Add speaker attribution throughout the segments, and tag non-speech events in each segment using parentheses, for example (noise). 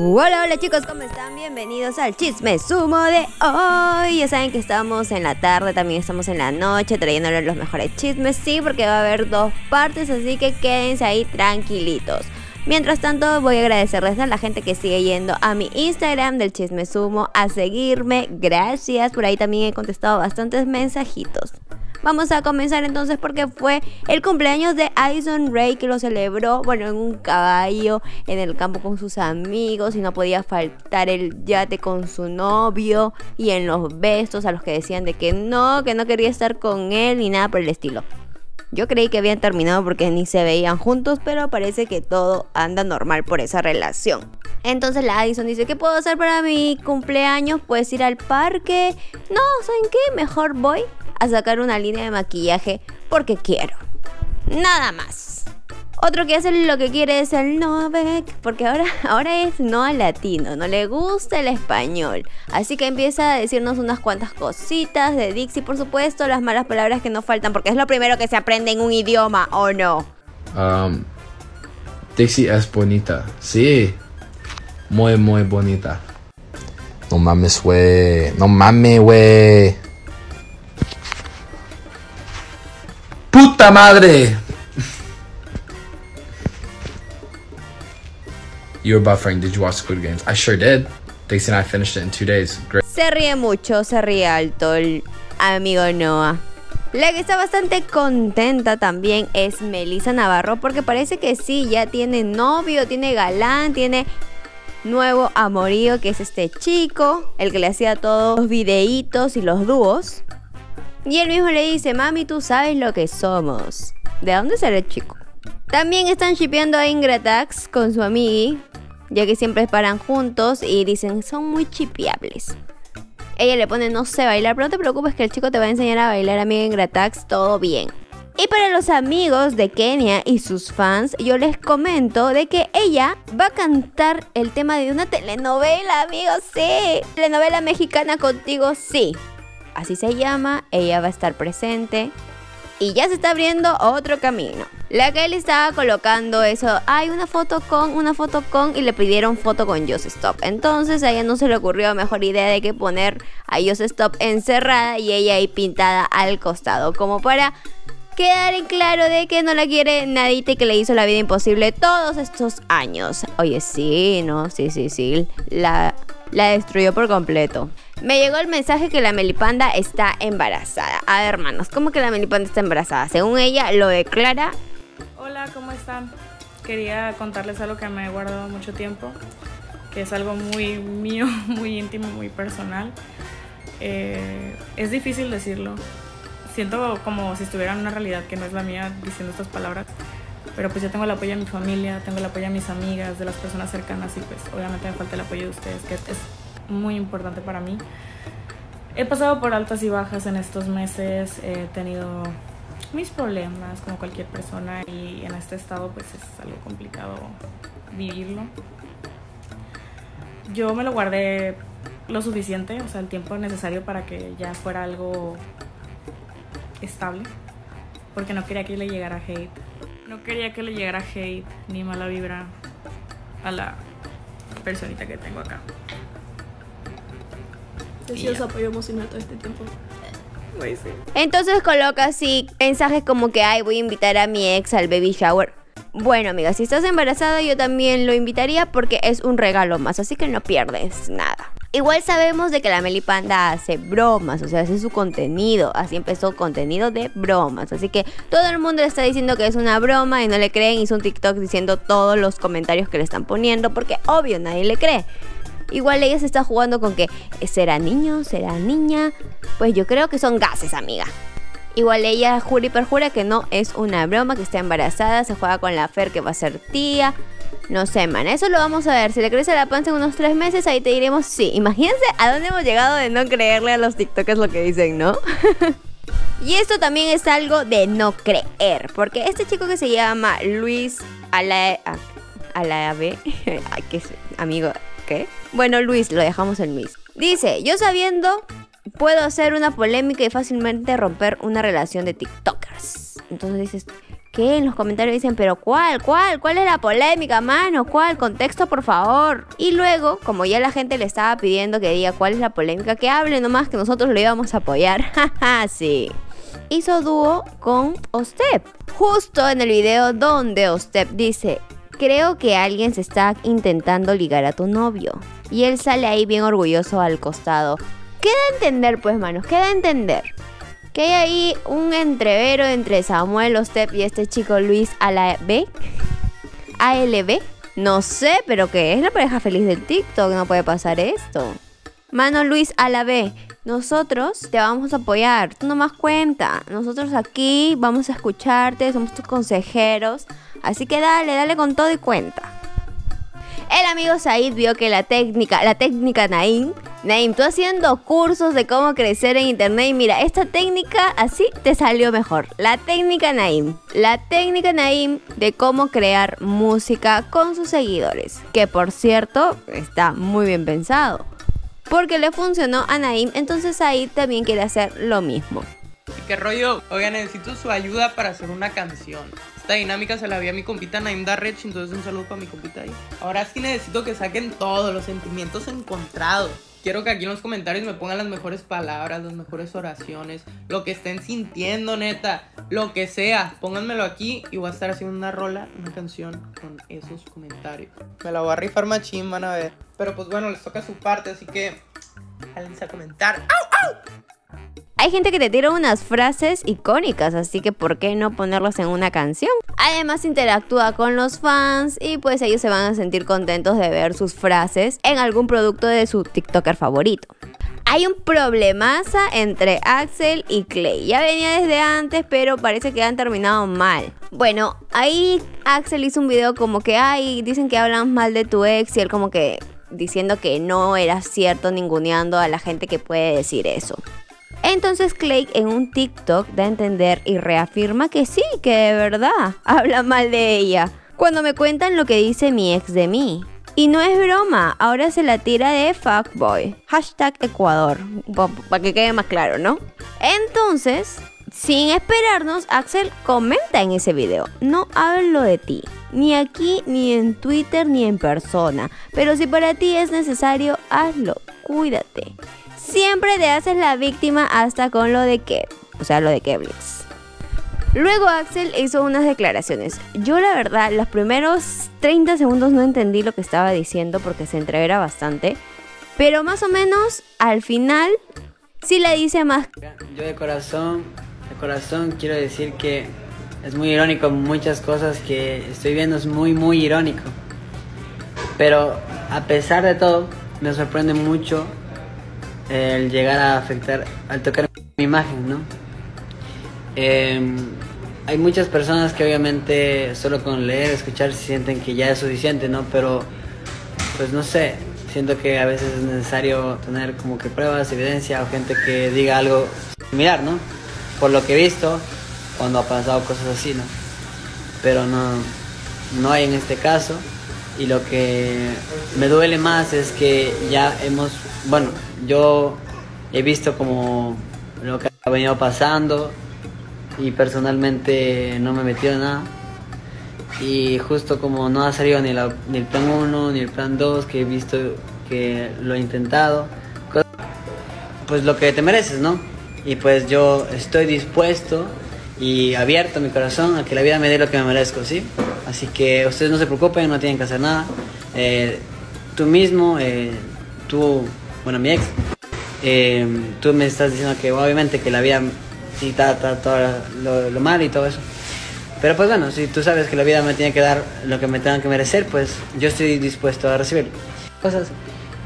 Speaker 1: Hola, hola chicos, ¿cómo están? Bienvenidos al chisme sumo de hoy. Ya saben que estamos en la tarde, también estamos en la noche trayéndoles los mejores chismes, sí, porque va a haber dos partes, así que quédense ahí tranquilitos. Mientras tanto, voy a agradecerles a la gente que sigue yendo a mi Instagram del Chisme Sumo a seguirme. Gracias, por ahí también he contestado bastantes mensajitos. Vamos a comenzar entonces porque fue el cumpleaños de Addison Ray que lo celebró, bueno, en un caballo, en el campo con sus amigos y no podía faltar el yate con su novio y en los besos a los que decían de que no, que no quería estar con él ni nada por el estilo. Yo creí que habían terminado porque ni se veían juntos, pero parece que todo anda normal por esa relación. Entonces la Addison dice, ¿qué puedo hacer para mi cumpleaños? Puedes ir al parque. No, ¿saben qué? Mejor voy a sacar una línea de maquillaje porque quiero. Nada más. Otro que hace lo que quiere es el Novek, porque ahora, (laughs) ahora es no latino, no le gusta el español. Así que empieza a decirnos unas cuantas cositas de Dixie, por supuesto, las malas palabras que no faltan, porque es lo primero que se aprende en un idioma, ¿o no?
Speaker 2: Um, Dixie es bonita, sí, muy, muy bonita.
Speaker 3: No mames, güey. No mames, güey.
Speaker 2: ¡Puta madre! you buffering. Did you watch Squid Games? I sure did. And I finished it in two days. Great.
Speaker 1: Se ríe mucho, se ríe alto el amigo Noah. La que está bastante contenta también es Melissa Navarro porque parece que sí, ya tiene novio, tiene galán, tiene nuevo amorío que es este chico, el que le hacía todos los videitos y los dúos. Y él mismo le dice, mami, tú sabes lo que somos. ¿De dónde sale el chico? También están shipeando a Ingratax con su amigui, ya que siempre paran juntos y dicen, son muy chipeables. Ella le pone, no sé bailar, pero no te preocupes que el chico te va a enseñar a bailar, amiga Ingratax, todo bien. Y para los amigos de Kenia y sus fans, yo les comento de que ella va a cantar el tema de una telenovela, amigos, sí. Telenovela mexicana contigo, sí. Así se llama, ella va a estar presente. Y ya se está abriendo otro camino. La que él estaba colocando eso, hay una foto con, una foto con, y le pidieron foto con Just Stop. Entonces a ella no se le ocurrió mejor idea de que poner a Just Stop encerrada y ella ahí pintada al costado, como para quedar en claro de que no la quiere nadita y que le hizo la vida imposible todos estos años. Oye, sí, no, sí, sí, sí, la, la destruyó por completo. Me llegó el mensaje que la Melipanda está embarazada. A ver, hermanos, ¿cómo que la Melipanda está embarazada? Según ella, lo declara.
Speaker 4: Hola, ¿cómo están? Quería contarles algo que me he guardado mucho tiempo, que es algo muy mío, (laughs) muy íntimo, muy personal. Eh, es difícil decirlo. Siento como si estuviera en una realidad que no es la mía diciendo estas palabras. Pero pues yo tengo el apoyo de mi familia, tengo el apoyo de mis amigas, de las personas cercanas y pues obviamente me falta el apoyo de ustedes, que es muy importante para mí. He pasado por altas y bajas en estos meses, he tenido mis problemas como cualquier persona y en este estado pues es algo complicado vivirlo. Yo me lo guardé lo suficiente, o sea, el tiempo necesario para que ya fuera algo estable, porque no quería que le llegara hate. No quería que le llegara hate ni mala vibra a la personita que tengo acá.
Speaker 5: Precioso apoyo emocional todo este tiempo.
Speaker 1: Entonces coloca así mensajes como que, ay, voy a invitar a mi ex al baby shower. Bueno, amiga, si estás embarazada, yo también lo invitaría porque es un regalo más, así que no pierdes nada. Igual sabemos de que la Melipanda hace bromas, o sea, hace su contenido. Así empezó contenido de bromas. Así que todo el mundo le está diciendo que es una broma y no le creen. Hizo un TikTok diciendo todos los comentarios que le están poniendo porque obvio nadie le cree. Igual ella se está jugando con que será niño, será niña. Pues yo creo que son gases, amiga. Igual ella jura y perjura que no es una broma, que está embarazada, se juega con la Fer que va a ser tía. No sé, man, eso lo vamos a ver. Si le crece la panza en unos tres meses, ahí te diremos sí. Imagínense a dónde hemos llegado de no creerle a los TikTokers lo que dicen, ¿no? (laughs) y esto también es algo de no creer, porque este chico que se llama Luis Ala... Alave, (laughs) Ay, que amigo, ¿qué? Bueno, Luis, lo dejamos en Luis. Dice, yo sabiendo puedo hacer una polémica y fácilmente romper una relación de TikTokers. Entonces dices, que en los comentarios dicen, pero ¿cuál? ¿Cuál? ¿Cuál es la polémica, mano? ¿Cuál? Contexto, por favor. Y luego, como ya la gente le estaba pidiendo que diga cuál es la polémica, que hable nomás que nosotros lo íbamos a apoyar. (laughs) Jaja, sí. Hizo dúo con Ostep. Justo en el video donde Ostep dice, creo que alguien se está intentando ligar a tu novio. Y él sale ahí bien orgulloso al costado. Queda entender, pues, manos, queda entender. Que hay ahí un entrevero entre Samuel Ostep y este chico Luis ALB. ALB. No sé, pero que es la pareja feliz del TikTok. No puede pasar esto. Mano Luis ALB. Nosotros te vamos a apoyar. Tú nomás cuenta. Nosotros aquí vamos a escucharte. Somos tus consejeros. Así que dale, dale con todo y cuenta. El amigo Said vio que la técnica, la técnica Naim, Naim, tú haciendo cursos de cómo crecer en internet y mira, esta técnica así te salió mejor. La técnica Naim, la técnica Naim de cómo crear música con sus seguidores, que por cierto está muy bien pensado. Porque le funcionó a Naim, entonces Said también quiere hacer lo mismo.
Speaker 6: ¿Qué rollo? Oiga, necesito su ayuda para hacer una canción. Esta dinámica se la vi a mi compita Naim Darrech, entonces un saludo para mi compita ahí. Ahora sí necesito que saquen todos los sentimientos encontrados. Quiero que aquí en los comentarios me pongan las mejores palabras, las mejores oraciones, lo que estén sintiendo, neta, lo que sea. Pónganmelo aquí y voy a estar haciendo una rola, una canción con esos comentarios. Me la voy a rifar machín, van a ver. Pero pues bueno, les toca su parte, así que... Jálense a comentar. ¡Au, au!
Speaker 1: Hay gente que te tira unas frases icónicas, así que ¿por qué no ponerlas en una canción? Además interactúa con los fans y pues ellos se van a sentir contentos de ver sus frases en algún producto de su TikToker favorito. Hay un problemaza entre Axel y Clay. Ya venía desde antes, pero parece que han terminado mal. Bueno, ahí Axel hizo un video como que, ay, dicen que hablan mal de tu ex y él como que diciendo que no era cierto, ninguneando a la gente que puede decir eso. Entonces Clay en un TikTok da a entender y reafirma que sí, que de verdad (laughs) habla mal de ella. Cuando me cuentan lo que dice mi ex de mí. Y no es broma, ahora se la tira de fuckboy. Hashtag Ecuador. Para que quede más claro, ¿no? Entonces, sin esperarnos, Axel comenta en ese video. No hablo de ti. Ni aquí, ni en Twitter, ni en persona. Pero si para ti es necesario, hazlo. Cuídate siempre te haces la víctima hasta con lo de que, o sea, lo de Keblix. Luego Axel hizo unas declaraciones. Yo la verdad, los primeros 30 segundos no entendí lo que estaba diciendo porque se entrevera bastante. Pero más o menos al final sí le dice más.
Speaker 7: Yo de corazón, de corazón quiero decir que es muy irónico muchas cosas que estoy viendo es muy muy irónico. Pero a pesar de todo, me sorprende mucho el llegar a afectar, al tocar mi imagen, ¿no? Em, hay muchas personas que obviamente solo con leer, escuchar, sienten que ya es suficiente, ¿no? Pero, pues no sé, siento que a veces es necesario tener como que pruebas, evidencia o gente que diga algo similar, ¿no? Por lo que he visto, cuando ha pasado cosas así, ¿no? Pero no, no hay en este caso. Y lo que me duele más es que ya hemos, bueno, yo he visto como lo que ha venido pasando y personalmente no me he en nada. Y justo como no ha salido ni, ni el plan 1 ni el plan 2, que he visto que lo he intentado, pues lo que te mereces, ¿no? Y pues yo estoy dispuesto y abierto mi corazón a que la vida me dé lo que me merezco, ¿sí? Así que ustedes no se preocupen, no tienen que hacer nada. Eh, tú mismo, eh, tú, bueno, mi ex, eh, tú me estás diciendo que obviamente que la vida sí está, todo lo, lo, mal y todo eso. Pero pues bueno, si tú sabes que la vida me tiene que dar lo que me tenga que merecer, pues yo estoy dispuesto a recibir cosas.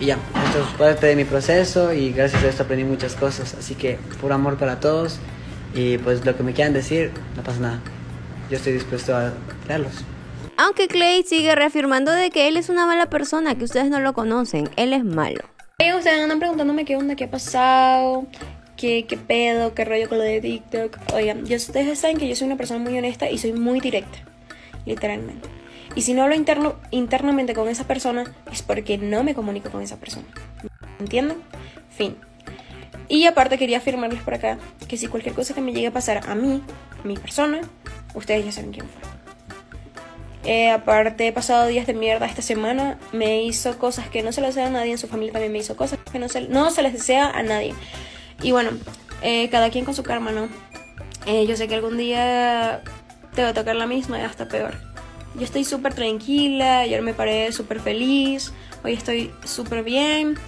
Speaker 7: Y ya, esto es parte de mi proceso y gracias a esto aprendí muchas cosas. Así que puro amor para todos. Y pues lo que me quieran decir, no pasa nada. Yo estoy dispuesto a leerlos.
Speaker 1: Aunque Clay sigue reafirmando de que él es una mala persona, que ustedes no lo conocen, él es malo.
Speaker 5: Ustedes andan preguntándome qué onda, qué ha pasado, qué, qué pedo, qué rollo con lo de TikTok. Oigan, yo, ustedes saben que yo soy una persona muy honesta y soy muy directa, literalmente. Y si no hablo interno, internamente con esa persona, es porque no me comunico con esa persona. ¿Entienden? Fin. Y aparte quería afirmarles por acá que si cualquier cosa que me llegue a pasar a mí, a mi persona, ustedes ya saben quién fue. Eh, aparte, he pasado días de mierda esta semana. Me hizo cosas que no se le desea a nadie. En su familia también me hizo cosas que no se, no se les desea a nadie. Y bueno, eh, cada quien con su karma, ¿no? Eh, yo sé que algún día te va a tocar la misma y hasta peor. Yo estoy súper tranquila. Ayer me paré súper feliz. Hoy estoy súper bien.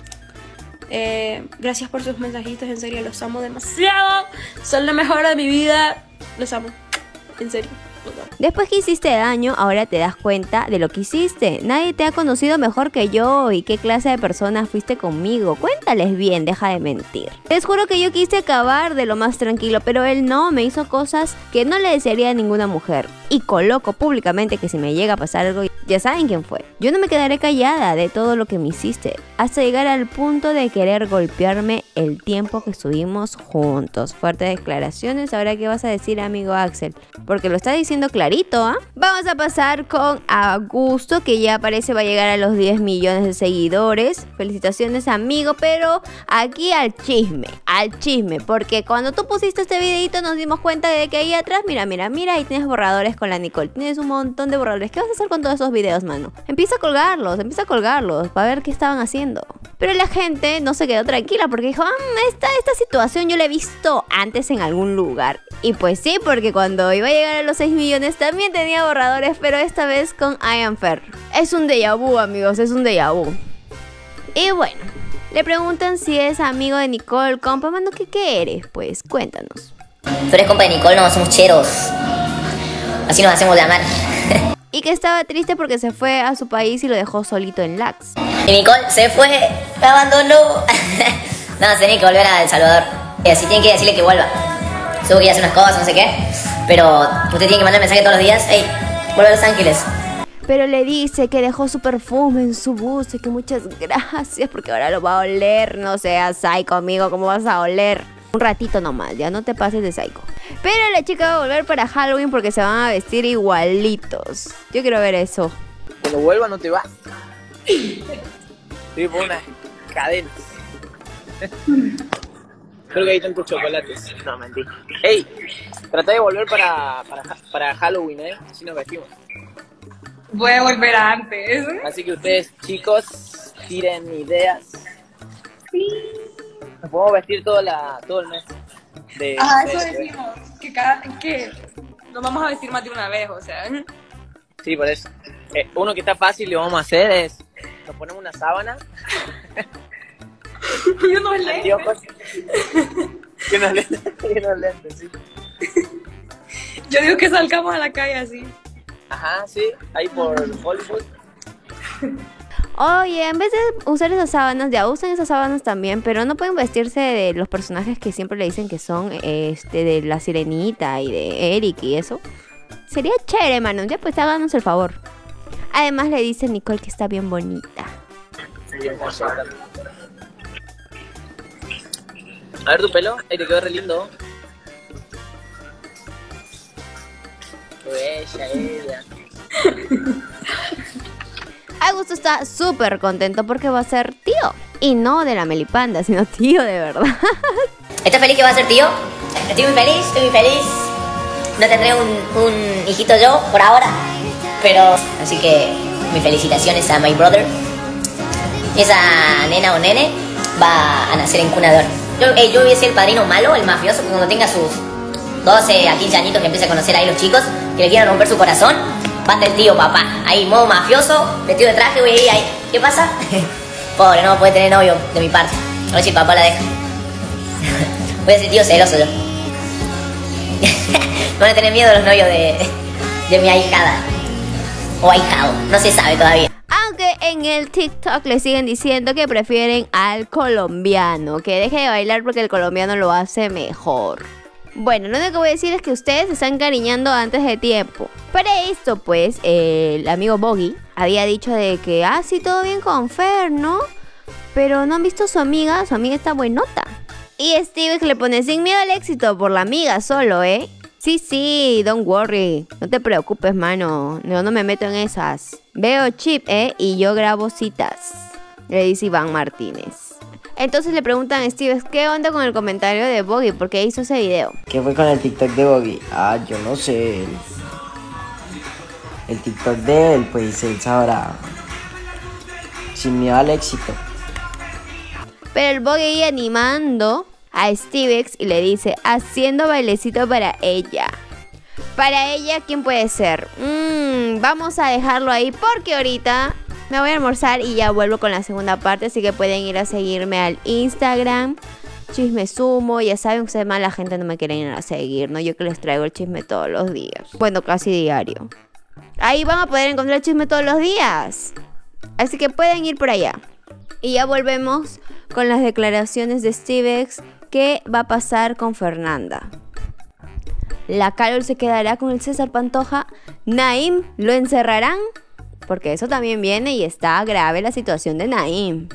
Speaker 5: Gracias por sus mensajitos. En serio, los amo demasiado. Son la mejor de mi vida. Los amo. En serio.
Speaker 1: Después que hiciste daño, ahora te das cuenta de lo que hiciste. Nadie te ha conocido mejor que yo y qué clase de persona fuiste conmigo. Cuéntales bien, deja de mentir. Les juro que yo quise acabar de lo más tranquilo, pero él no, me hizo cosas que no le desearía a ninguna mujer. Y coloco públicamente que si me llega a pasar algo, ya saben quién fue. Yo no me quedaré callada de todo lo que me hiciste, hasta llegar al punto de querer golpearme el tiempo que estuvimos juntos. Fuertes declaraciones, ahora qué vas a decir amigo Axel, porque lo está diciendo clarito, ¿ah? Vamos a pasar con Augusto, que ya parece va a llegar a los 10 millones de seguidores. Felicitaciones amigo, pero aquí al chisme, al chisme, porque cuando tú pusiste este videito nos dimos cuenta de que ahí atrás, mira, mira, mira, ahí tienes borradores con la Nicole, tienes un montón de borradores. ¿Qué vas a hacer con todos esos videos, mano? Empieza a colgarlos, empieza a colgarlos para ver qué estaban haciendo. Pero la gente no se quedó tranquila porque dijo, "Ah, esta, esta situación yo la he visto antes en algún lugar. Y pues sí, porque cuando iba a llegar a los 6 millones también tenía borradores, pero esta vez con I Am Fair. Es un déjà vu, amigos, es un déjà vu. Y bueno, le preguntan si es amigo de Nicole, compa, mano, ¿qué, qué eres? Pues cuéntanos.
Speaker 8: Tú eres compa de Nicole, no, somos cheros. Así nos hacemos llamar. (laughs)
Speaker 1: Y que estaba triste porque se fue a su país y lo dejó solito en Lax.
Speaker 8: Y Nicole se fue, me abandonó. (laughs) no, se tiene que volver a El Salvador. Y así tienen que decirle que vuelva. Supongo que ya hace unas cosas, no sé qué. Pero usted tiene que mandar mensaje todos los días. Hey, vuelve a Los Ángeles.
Speaker 1: Pero le dice que dejó su perfume en su bus y que muchas gracias porque ahora lo va a oler. No seas psycho, amigo, ¿cómo vas a oler? Un ratito nomás, ya no te pases de psycho. Pero la chica va a volver para Halloween porque se van a vestir igualitos. Yo quiero ver eso.
Speaker 9: Cuando vuelva no te vas. Por unas cadenas. Creo que hay tantos chocolates. No, mentira. Ey, trata de volver para, para, para Halloween, ¿eh? Así nos vestimos.
Speaker 4: Voy a volver antes.
Speaker 9: Así que ustedes, chicos, tiren ideas. Nos podemos vestir todo, la, todo el mes. De,
Speaker 4: Ah,
Speaker 9: de-
Speaker 4: eso
Speaker 9: de-
Speaker 4: decimos. Que, cada, que nos vamos a vestir más de una vez, o sea.
Speaker 9: Sí, por eso. Eh, uno que está fácil y lo vamos a hacer es, nos ponemos una sábana, (laughs) (laughs)
Speaker 4: Y unos lentes. (laughs)
Speaker 9: y unos lentes, y unos lentes, sí.
Speaker 4: Yo digo que salgamos a la calle así.
Speaker 9: Ajá, sí, ahí por Hollywood.
Speaker 1: Oye, en vez de usar esas sábanas, ya usan esas sábanas también, pero no pueden vestirse de los personajes que siempre le dicen que son este de la sirenita y de Eric y eso. Sería chévere, mano. Ya pues háganos el favor. Además le dice Nicole que está bien bonita.
Speaker 9: A ver tu pelo, ahí te quedó re lindo. Bella ella. (laughs)
Speaker 1: Augusto está súper contento porque va a ser tío. Y no de la melipanda, sino tío de verdad. (laughs)
Speaker 8: ¿Estás feliz que va a ser tío? Estoy muy feliz, estoy muy feliz. No tendré un, un hijito yo por ahora, pero así que mis felicitaciones a my brother. Esa nena o nene va a nacer en cuna de oro. Yo, eh, yo voy a ser el padrino malo, el mafioso, que cuando tenga sus 12 a 15 añitos que empiece a conocer ahí los chicos que le quieran romper su corazón, van del tío papá. Ahí, modo mafioso, vestido de traje, ahí, ahí. ¿Qué pasa? (laughs) Pobre, no puede tener novio de mi parte. A ver si papá la deja. Voy a ser tío celoso yo. (laughs) Van a tener miedo los novios de, de mi ahijada. O ahijado, no se sabe todavía.
Speaker 1: Aunque en el TikTok le siguen diciendo que prefieren al colombiano, que deje de bailar porque el colombiano lo hace mejor. Bueno, lo único que voy a decir es que ustedes se están cariñando antes de tiempo. Para esto, pues, el amigo Boggy había dicho de que, ah, sí, todo bien con Fer, ¿no? Pero no han visto a su amiga, su amiga está buenota. Y Steve le pone sin miedo al éxito por la amiga solo, ¿eh? Sí, sí, don't worry. No te preocupes, mano. Yo no me meto en esas. Veo chip, ¿eh? Y yo grabo citas. Le dice Iván Martínez. Entonces le preguntan a Steve, ¿qué onda con el comentario de Boggy? ¿Por qué hizo ese video?
Speaker 10: ¿Qué fue con el TikTok de Boggy? Ah, yo no sé. El, TikTok de él, pues él sabrá. Sin miedo al éxito.
Speaker 1: Pero el Boggy animando a Stevex y le dice, haciendo bailecito para ella. Para ella, ¿quién puede ser? Mm, vamos a dejarlo ahí porque ahorita me voy a almorzar y ya vuelvo con la segunda parte. Así que pueden ir a seguirme al Instagram. Chisme sumo, ya saben que más la gente no me quiere ir a seguir, ¿no? Yo que les traigo el chisme todos los días. Bueno, casi diario. Ahí van a poder encontrar el chisme todos los días. Así que pueden ir por allá. Y ya volvemos con las declaraciones de Stevex. ¿Qué va a pasar con Fernanda? La Carol se quedará con el César Pantoja. Naim lo encerrarán. Porque eso también viene y está grave la situación de Naim.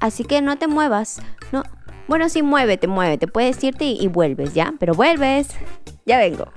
Speaker 1: Así que no te muevas. No. Bueno, sí, muévete, muévete. Puedes irte y, y vuelves, ¿ya? Pero vuelves. Ya vengo.